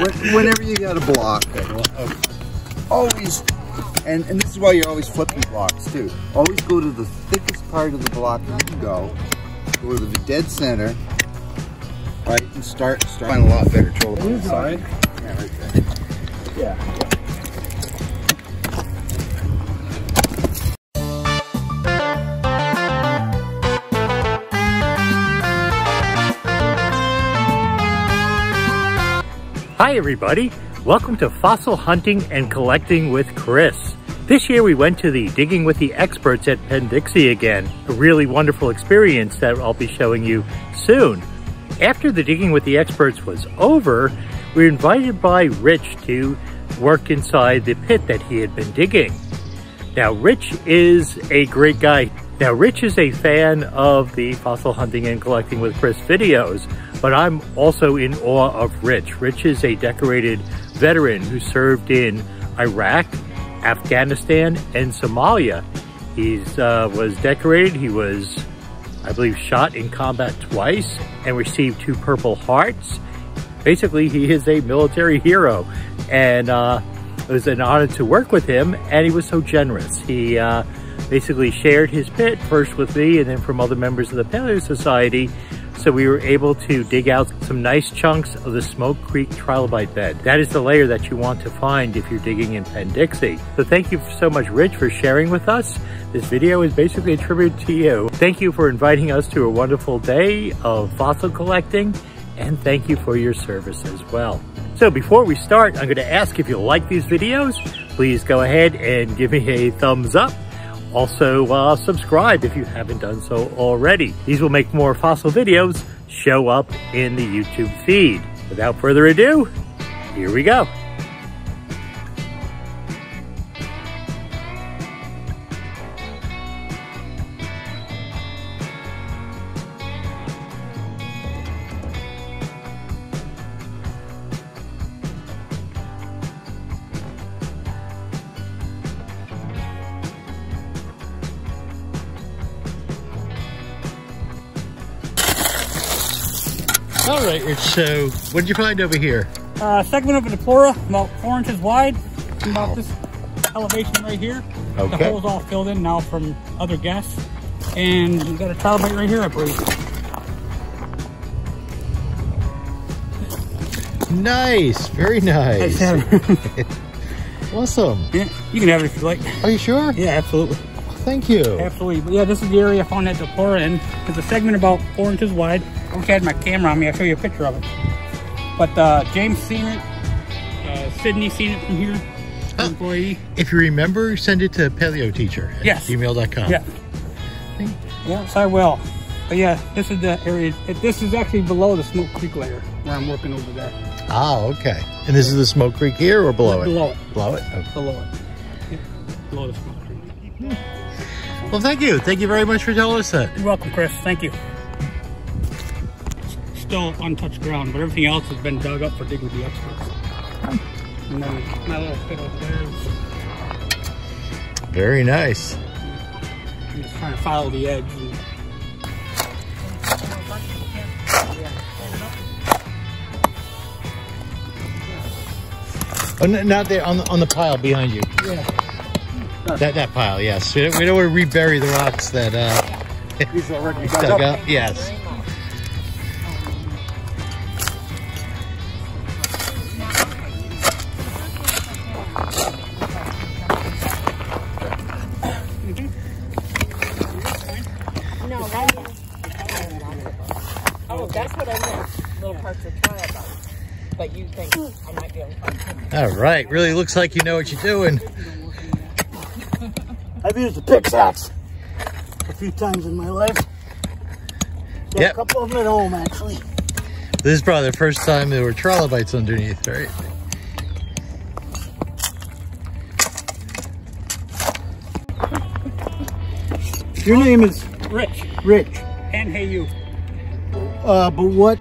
when, whenever you got a block, always, and, and this is why you're always flipping blocks too. Always go to the thickest part of the block you can go, go to the dead center, right, and start, start find a lot better control on the side. Yeah, right there. Yeah. Hi everybody, welcome to Fossil Hunting and Collecting with Chris. This year we went to the Digging with the Experts at Penn-Dixie again, a really wonderful experience that I'll be showing you soon. After the Digging with the Experts was over, we were invited by Rich to work inside the pit that he had been digging. Now Rich is a great guy. Now Rich is a fan of the Fossil Hunting and Collecting with Chris videos, but I'm also in awe of Rich. Rich is a decorated veteran who served in Iraq, Afghanistan, and Somalia. He uh, was decorated, he was, I believe, shot in combat twice and received two Purple Hearts. Basically, he is a military hero and uh, it was an honor to work with him and he was so generous. He uh, basically shared his pit first with me and then from other members of the Paleo Society so we were able to dig out some nice chunks of the Smoke Creek trilobite bed. That is the layer that you want to find if you're digging in Penn-Dixie. So thank you so much, Rich, for sharing with us. This video is basically a tribute to you. Thank you for inviting us to a wonderful day of fossil collecting, and thank you for your service as well. So before we start, I'm gonna ask if you like these videos, please go ahead and give me a thumbs up also, uh, subscribe if you haven't done so already. These will make more fossil videos show up in the YouTube feed. Without further ado, here we go. All right, Rich, so what did you find over here? Uh, segment of a Dipleura, about four inches wide, about this elevation right here. Okay. The hole's all filled in now from other guests. And you got a trilobite right here, I believe. Nice, very nice. awesome. yeah, you can have it if you like. Are you sure? Yeah, absolutely. Thank you. Absolutely. But yeah, this is the area I found that Dipleura in. It's a segment about four inches wide. I wish I had my camera on me. I'll show you a picture of it. But uh, James seen it. Uh, Sydney seen it from here. Huh. Employee. If you remember, send it to paleo teacher at Yes. gmail.com. Yeah. Yes, I will. But yeah, this is the area. This is actually below the Smoke Creek layer where I'm working over there. Ah, okay. And this is the Smoke Creek here or below it? Below it. Below it? Below it. Yep. Below the Smoke Creek. Well, thank you. Thank you very much for telling us that. You're welcome, Chris. Thank you. Still untouched ground, but everything else has been dug up for dig with the experts. And then my little pit over there is Very nice. I'm just trying to follow the edge. And, Oh, not there, on the, on the pile behind you. yeah. That that pile, yes. We don't, we don't want to rebury the rocks that uh, These are already dug dug up. up. Yes. But you think I might be able to find All right. Really looks like you know what you're doing. I've used a pickaxe a few times in my life. Got Yep. a couple of them at home, actually. This is probably the first time there were trilobites underneath, right? Your name is Rich. Rich. And hey you. Uh, but what?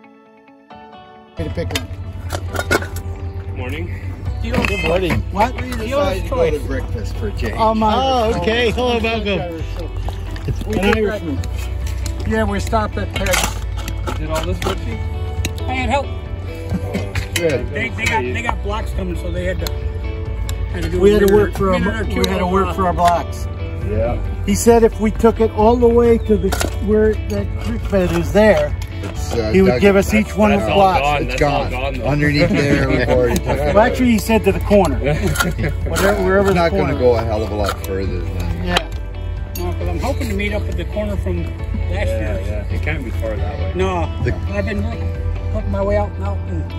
to pick them. Morning. What? We decided to go to choice. breakfast for change. Oh, my. Oh, okay. Hello, welcome. We An Irishman. Yeah, we stopped at Peg's. Did all this Richie? Hey, and help. Good. They, they got they got blocks coming, so they had to had to do. We had to work for our, we had to work uh, for our blocks. Yeah. He said if we took it all the way to the, where that creek bed is there, It's, uh, he would give us each one of the all blocks. gone. It's gone. gone. Underneath there, we've already took. Well, actually, he said to the corner. Whatever, wherever It's the not going to go a hell of a lot further than. Yeah. No, because I'm hoping to meet up at the corner from last Yeah, year. yeah. It can't be far that way. No, The- I've been working, working my way out and out. And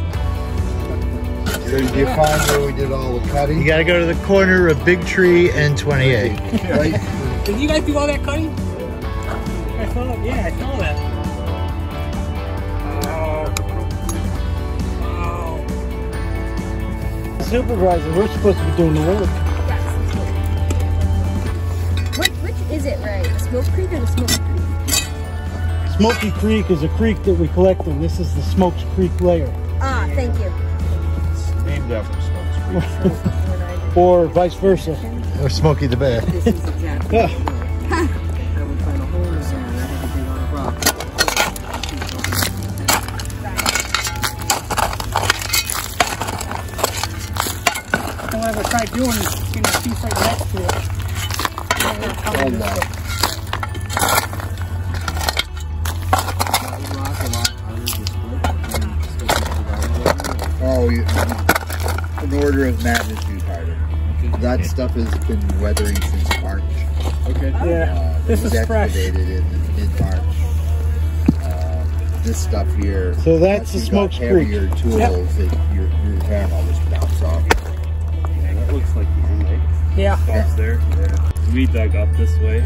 So did you find where we did all the cutting? You gotta go to the corner of Big Tree and 28. Right? did you guys do all that cutting? I saw. Yeah, I saw that. Supervisor, we're supposed to be doing the work. Which, which is it, right? The Smoke Creek or the Smoke Creek? Smoky Creek is a creek that we collect in. This is the Smokes Creek layer. Ah, thank you. Named after Smokes Creek. Or vice versa. Or Smokey the Bear. This is exactly. Yeah. Doing is getting a piece right next to it. Hold on. Oh, you, an order of magnitude harder. That stuff has been weathering since March. Okay. Yeah, Uh, this it was is fresh. excavated in mid-March. Uh, this stuff here. So that's the you've Smokes got Creek. Heavier tools, it, your, your hand will just bounce Yeah. Stops there. Yeah. We dug up this way.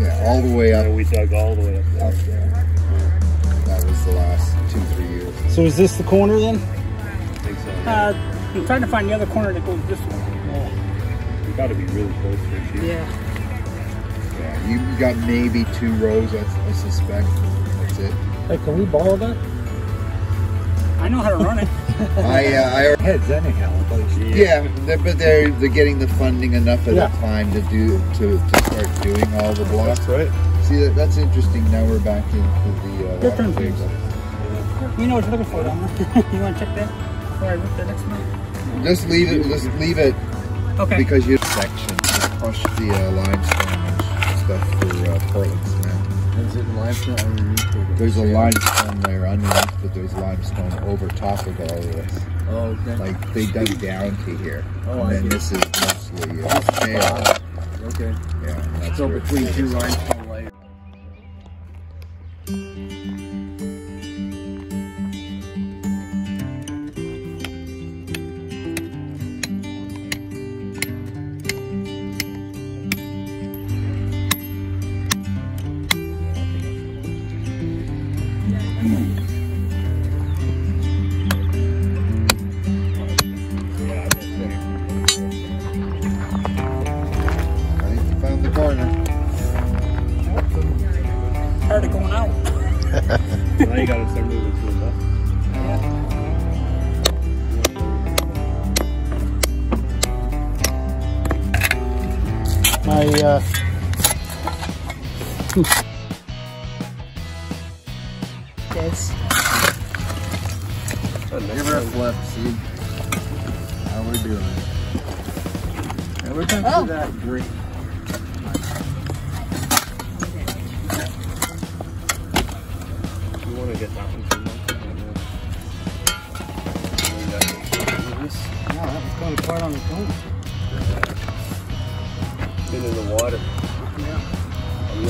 Yeah, all the way up. And we dug all the way up there. up there. That was the last two, three years. So is this the corner then? I think so. Uh, I'm trying to find the other corner that goes this way. We gotta be really close for sure. Yeah. Yeah, you got maybe two rows, I, I suspect. That's it. Hey, can we borrow that? I know how to run it. I, uh, I Heads anyhow. Yeah, they're, but they're they're getting the funding enough at Yeah. a time to do to, to start doing all the blocks. right. See that that's interesting. Now we're back into the uh, Your water turn, please. table. You know what you're looking for, don't you? you want to check that before I look the next one? Just leave it. Just leave it Okay. because you section to push the uh, limestone and stuff for uh, Portland cement. Is it limestone underneath? There's a limestone layer underneath, but there's limestone over top of all this. Oh, okay. Like they dug down to here, Oh, and I then see. this is mostly uh, shale. Okay. Yeah, So between two limestone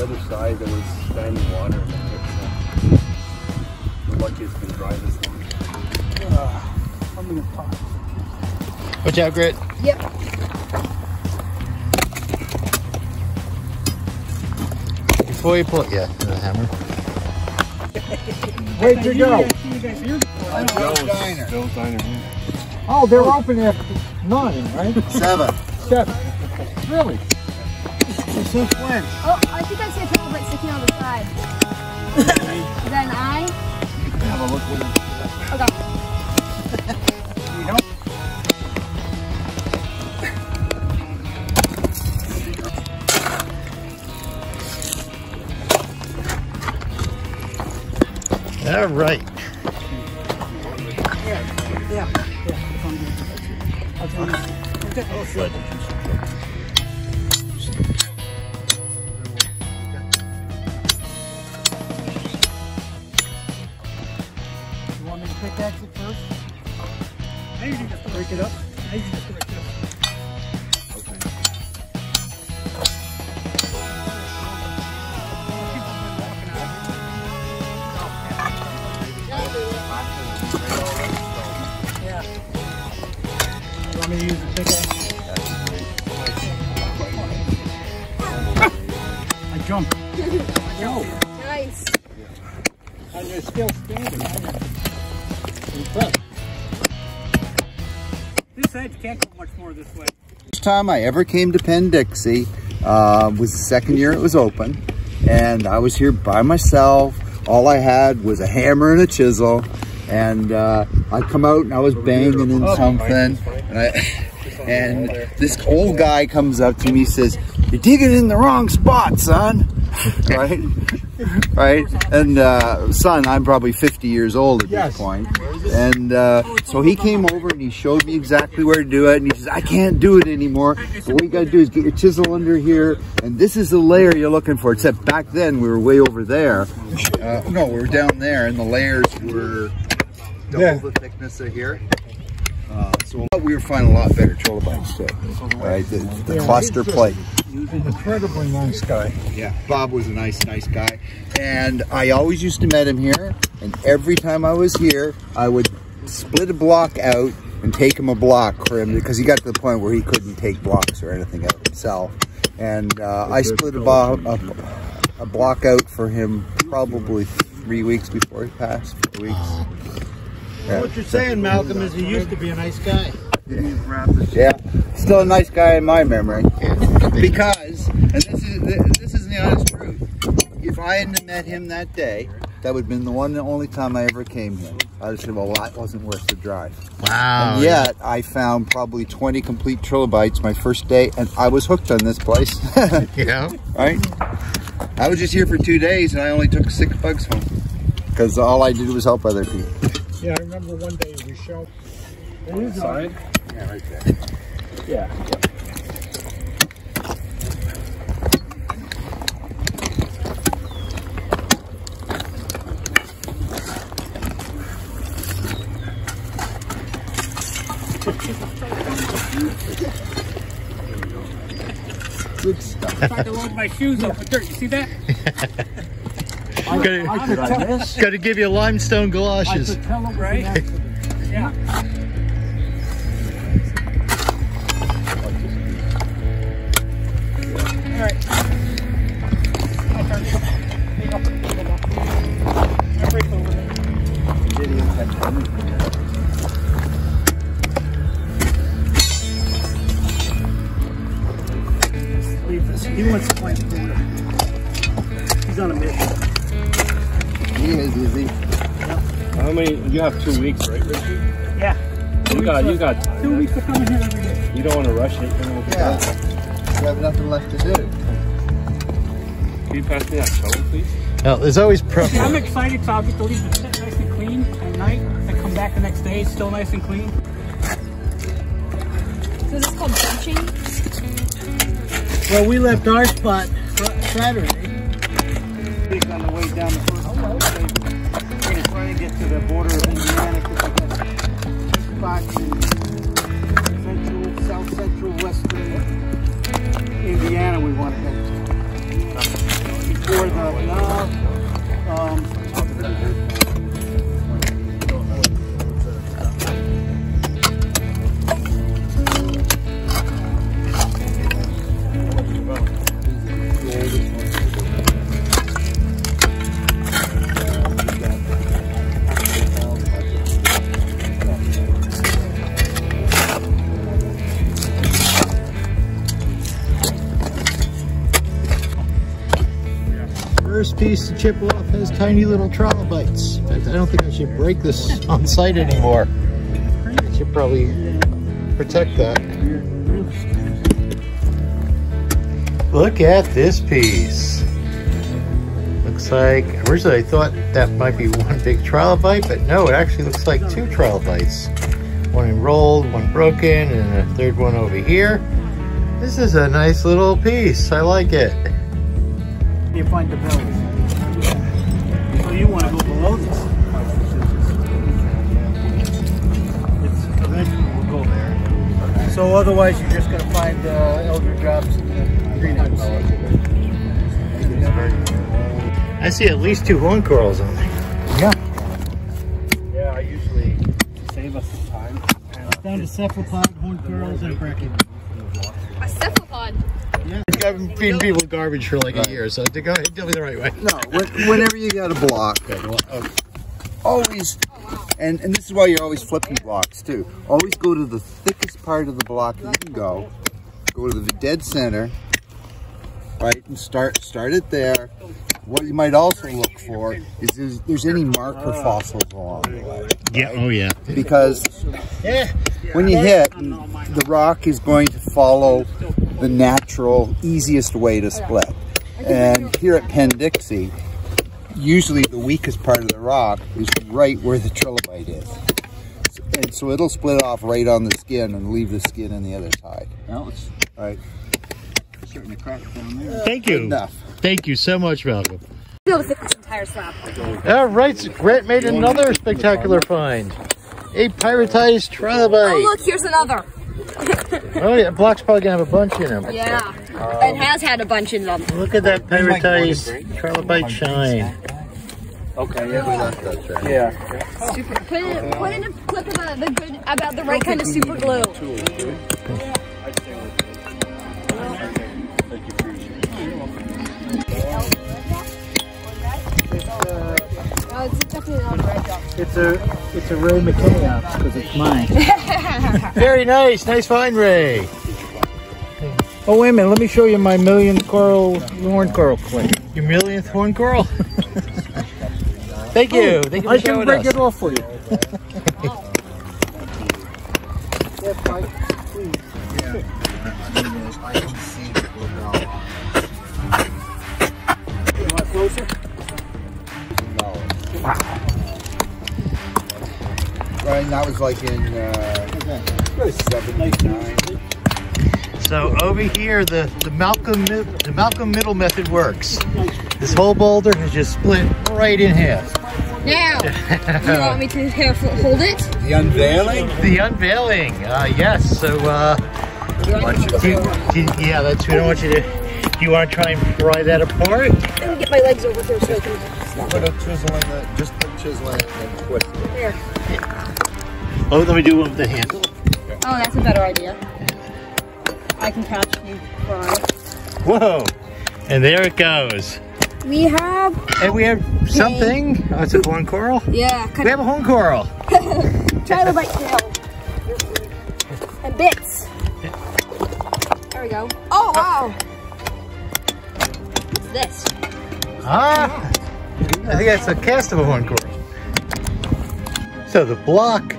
other side there was standing water and it hit We're lucky it's been dry this long. Uh, I'm in the pot. Watch out, Grit. Yep. Before you pull it, yeah, the hammer. Where'd you go? I see you guys here before. I don't know. Bill's Diner. Bill's Diner here. Oh, they're open at nine, right? Seven. Seven. Really? Since when? Oh, I think I see a trilobite sticking on the side. Is that an eye? Have a look what it Okay. All right. Yeah, yeah. that's what I'm doing. I was gonna- okay, oh, sure. You pickaxe it first? Usually just break it up. Usually just do it like more this way. First time I ever came to Penn Dixie uh, was the second year it was open, and I was here by myself. All I had was a hammer and a chisel, and uh, I come out and I was banging in something, and I. And this old guy comes up to me, says, "You're digging in the wrong spot, son." Right, right. And uh, son, I'm probably 50 years old at Yes. this point, and uh, so he came over and he showed me exactly where to do it. And he says, "I can't do it anymore. But what you got to do is get your chisel under here, and this is the layer you're looking for." Except back then we were way over there. Uh, no, we were down there, and the layers were double Yeah. the thickness of here. Uh, so we were finding a lot better trilobites too. Right, the, the cluster plate. He was an incredibly nice guy. Yeah, Bob was a nice, nice guy. And I always used to meet him here. And every time I was here, I would split a block out and take him a block for him because he got to the point where he couldn't take blocks or anything out himself. And uh, I split a, a, a block out for him probably three weeks before he passed. Four weeks. Yeah. What you're saying, Malcolm, is he used to be a nice guy. Yeah, still a nice guy in my memory. Because, and this is this is the honest truth. If I hadn't met him that day, that would have been the one and only time I ever came here. I would said, well, that wasn't worth the drive. Wow. And yet, I found probably 20 complete trilobites my first day, and I was hooked on this place. Yeah. right? I was just here for two days, and I only took six bugs home. Because all I did was help other people. Yeah, I remember one day we showed. It is Side? Yeah, right there. Yeah. Good stuff. I Tried to load my shoes up with dirt. You see that? Gotta, gotta give you limestone galoshes. Right? Yeah. All right. My turn. Pick up. Pick up. My brake's over there. Leave this. He wants to plant Buddha. He's on a mission. He is, is he? How many? You have two weeks, right, Richie? Yeah. You got, you got time. Two right? weeks to come in here every day. You don't want to rush it. you know, Yeah. You have nothing left to do. Can you pass me that shovel, please? Now, there's always pro. See, I'm excited so I'll get to leave the set nice and clean at night and come back the next day, it's still nice and clean. So this is called bunching. Well, we left our spot fr- Saturday. To the border of Indiana because spots in central, south central, western Indiana we want to go to. Before the, no, chip off has tiny little trilobites. I don't think I should break this on site anymore. I should probably protect that. Look at this piece. Looks like, originally I thought that might be one big trilobite, but no, it actually looks like two trilobites. One enrolled, one broken, and a third one over here. This is a nice little piece. I like it. You find the bells. So you want to go below this? It's eventually we'll go there. So otherwise, you're just going to find uh, elder drops and the greenhouse. I see at least two horn corals on there. Yeah, I usually save us some time. Down to cephalopod, horn corals, and bracket. A cephalopod. I've been feeding people garbage for like a year, so to go ahead, tell me the right way. No, when, whenever you got a block, uh, always, and, and this is why you're always flipping blocks too. Always go to the thickest part of the block you can go. Go to the dead center, right, and start start it there. What you might also look for is there's, there's any marker fossils along the way. Yeah, oh yeah. Because when you hit, the rock is going to follow the natural, easiest way to split. And here at Penn-Dixie, usually the weakest part of the rock is right where the trilobite is. And so it'll split off right on the skin and leave the skin on the other side. Now it's Right? starting to crack down there. Thank you. Enough. Thank you so much, Malcolm. Feel with this entire slab. All right, Grant made another spectacular find. A pyritized Oh, look, here's another. Oh yeah, Block's probably gonna have a bunch in them. Yeah. It has had a bunch in them. Look at that pyritized trilobite shine. Okay, We yeah. left that track. Yeah. Super. Put in, put in a clip about the good, about the right kind of super glue. Oh, it's definitely not right. It's a it's a Ray McKay ounce because it's mine. Very nice, nice find, Ray. Oh wait a minute, let me show you my million coral horn coral clip. Your millionth horn coral. Thank you. Thank you for I can break us. it off for you. You like in uh, 79. So over here, the the Malcolm the Malcolm Middle method works. This whole boulder has just split right in half. Now, do you want me to have, hold it? The unveiling? The unveiling, uh, yes. So, uh, do you- do you- yeah, that's. We don't want you to. Do you want to try and pry that apart? Let me get my legs over here so I can. Put a chisel in the, just put a chisel in it and twist it. There. Oh, let me do one with the handle. Oh, that's a better idea. I can catch you. Whoa! And there it goes. We have, And we have something. Oh, it's a horn coral. yeah, We have a horn coral. trilobite tail. And bits. There we go. Oh, wow. What's this? Ah, I think that's a cast of a horn coral. So the block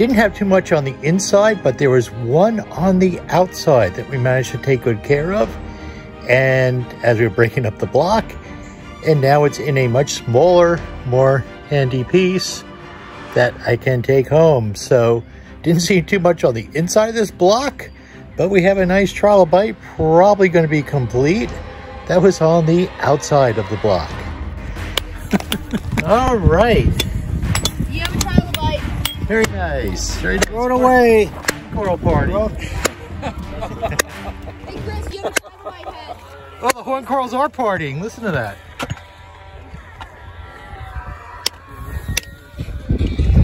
didn't have too much on the inside, but there was one on the outside that we managed to take good care of. And as we were breaking up the block, and now it's in a much smaller, more handy piece that I can take home. So didn't see too much on the inside of this block, but we have a nice trilobite, probably going to be complete. That was on the outside of the block. All right. You have a trilobite. Very nice. Very nice. Throw it away. Coral party. Hey, Chris, you have a head. Oh, the horn corals are partying. Listen to that.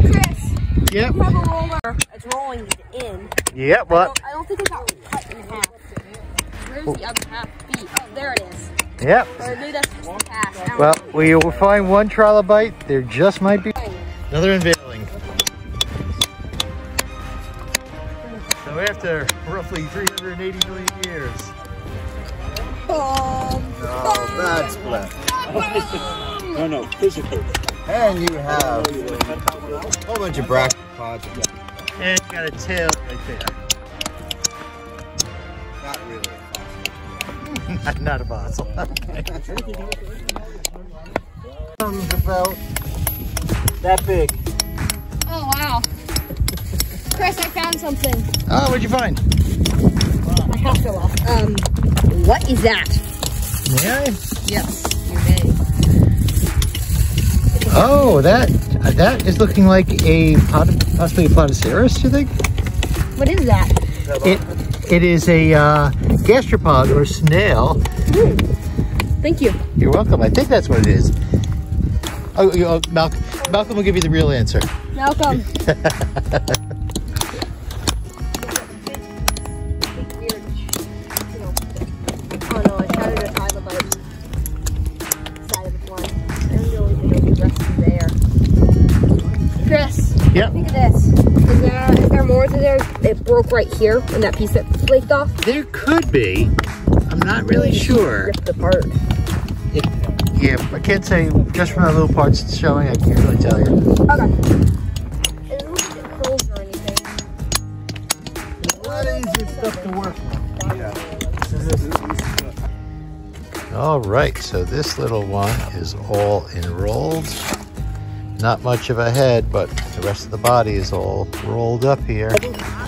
Chris, Yep. you have a roller. It's rolling in. Yep. I What? don't, I don't think it got cut in half. Where's the other half be? Oh, there it is. Yep. Or maybe that's just the half. Well, we will find one trilobite. There just might be another unveiling. After roughly 380 million years. Boom. Oh, that's split. No, no, physical. And you have a whole bunch of brachiopods. And you got a tail right there. Not really a fossil. Not a fossil. Comes about that big. Chris, I found something. Oh, what'd you find? My house fell off. Um, what is that? May I? Yes, you may. Oh, that that is looking like a pot- possibly a Platyceras, you think? What is that? It it is a uh, gastropod or snail. Thank you. You're welcome. I think that's what it is. Oh, oh Malcolm, Malcolm will give you the real answer. Malcolm. broke right here when that piece that flaked off. There could be. I'm not really sure. Ripped apart. Yeah, I can't say just from the little parts it's showing. I can't really tell you. Okay. It doesn't look like it curls or anything. A lot easier stuff to work with. All right, so this little one is all enrolled. Not much of a head, but the rest of the body is all rolled up here.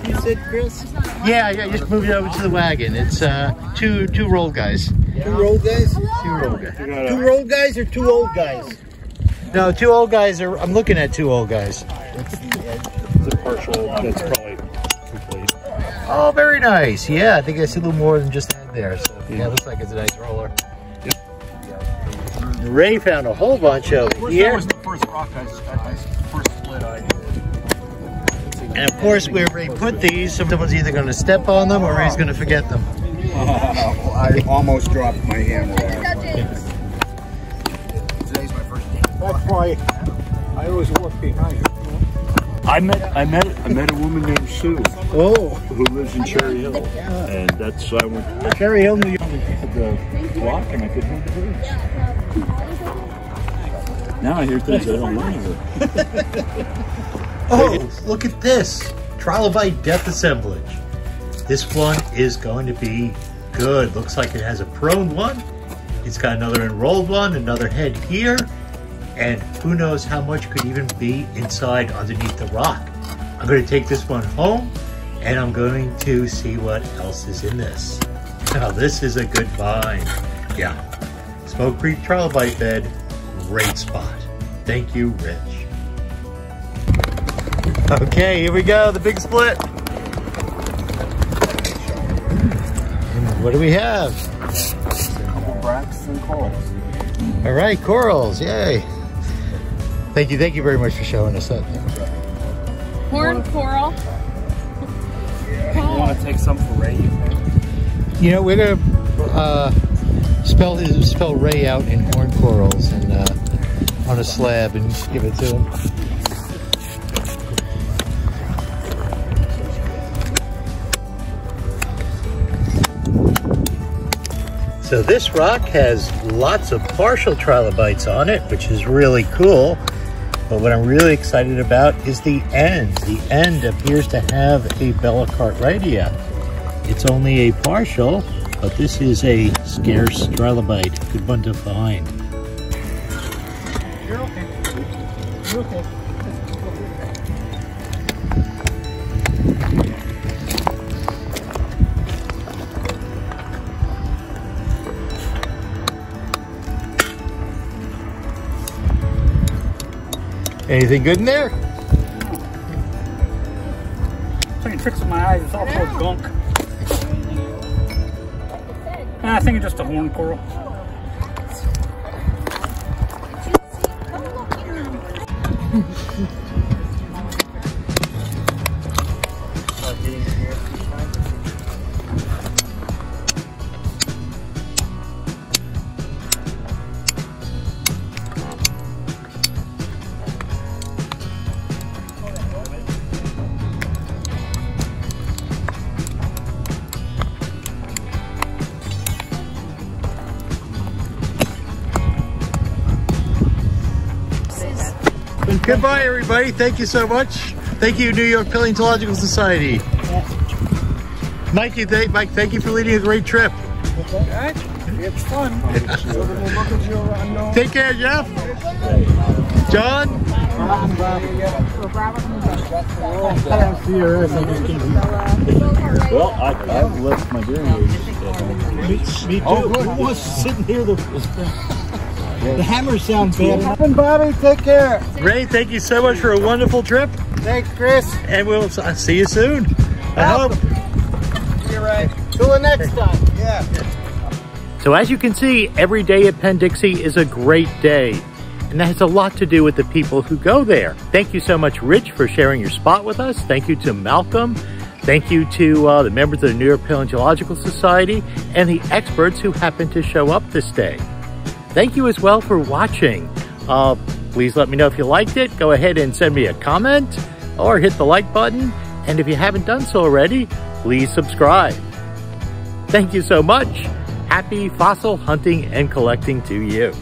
You said, Chris? Yeah, yeah, just move it over to the wagon. It's uh, two two rolled guys. Two old guys? Two rolled guys. Two old guys or two old guys? No, two old guys are. I'm looking at two old guys. It's the it's a partial, that's probably complete. Oh, very nice. Yeah, I think I see a little more than just head there. So yeah, it looks like it's a nice roller. Ray found a whole bunch of That here. was the first rock I, I, I first split I did. And of course, where Ray put these, someone's either going to step on them or Ray's going to forget them. I almost dropped my hammer. Today's my first day. That's why I always walk behind. I met I met I met a woman named Sue Oh, who lives in Cherry Hill, and that's why I went to Cherry Hill, New York, the block, and I could hear the birds. Now I hear things I don't know. Oh, look at this. Trilobite death assemblage. This one is going to be good. Looks like it has a prone one. It's got another enrolled one, another head here. And who knows how much could even be inside underneath the rock. I'm going to take this one home and I'm going to see what else is in this. Now, this is a good find. Yeah. Smoke Creek Trilobite bed, great spot. Thank you, Rich. Okay, here we go, the big split. What do we have? A couple bracts and corals. All right, corals, yay. Thank you, thank you very much for showing us that. Horn coral. You want to take some for Ray? you? You know, we're gonna uh, spell his spell Ray out in horn corals and uh, on a slab and give it to him. So this rock has lots of partial trilobites on it, which is really cool. But what I'm really excited about is the end. The end appears to have a Bellacartwrightia. It's only a partial, but this is a scarce trilobite. Good one to find. you're okay. You're okay. Anything good in there? Playing tricks with my eyes. It's all full of gunk. Nah, I think it's just a horn coral. Goodbye, everybody. Thank you so much. Thank you, New York Paleontological Society. Mikey, thank, Mike, thank you for leading a great trip. It's fun. Take care, Jeff. John. Well, I, I've left my bearing gauge. Me too. Oh, good. Who was sitting here? The, the hammer sounds bad. And Bobby, take care. Ray, thank you so much for a wonderful trip, Thanks, Chris. and we'll s- see you soon. I hope. You're right. Till the next time. Yeah. So as you can see, every day at Penn Dixie is a great day. And that has a lot to do with the people who go there. Thank you so much, Rich, for sharing your spot with us. Thank you to Malcolm. Thank you to uh, the members of the New York Paleontological Society and the experts who happened to show up this day. Thank you as well for watching. Uh, please let me know if you liked it. Go ahead and send me a comment or hit the like button. And if you haven't done so already, please subscribe. Thank you so much. Happy fossil hunting and collecting to you.